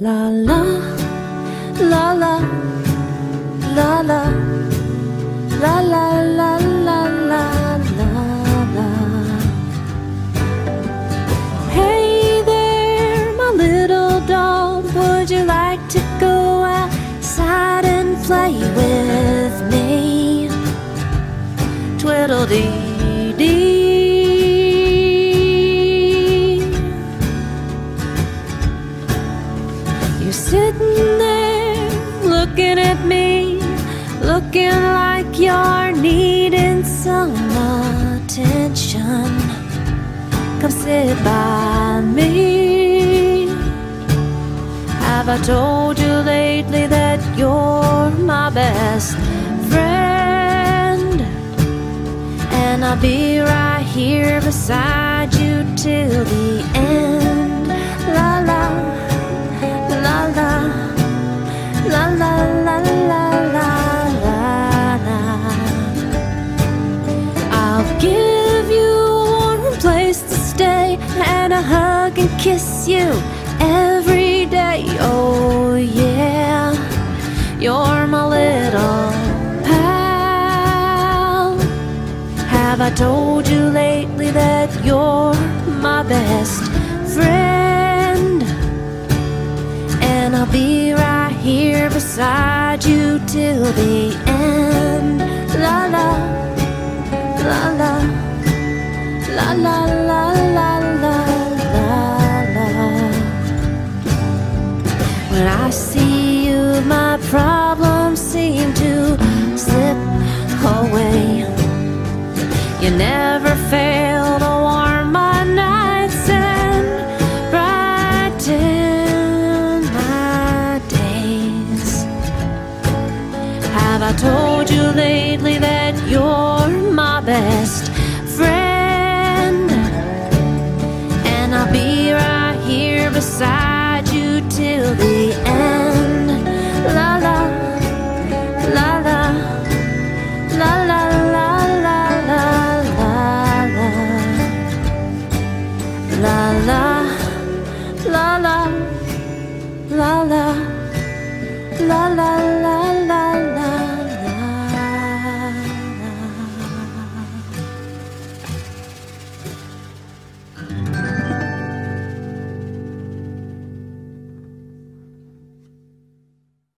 La la, la la, la la, la la la la la la Hey there, my little dog, would you like to go outside and play with me? Twiddle-dee sitting there looking at me, looking like you're needing some attention. Come sit by me. Have I told you lately that you're my best friend? And I'll be right here beside you till the end. Kiss you every day. Oh yeah, you're my little pal. Have I told you lately that you're my best friend? Beside you till the end. La la, la la, la la la la la la la. When I see you, my problems seem to told you lately that you're my best friend And I'll be right here beside you till the end la la, la la la la la la La la, la la, la la, la la, la la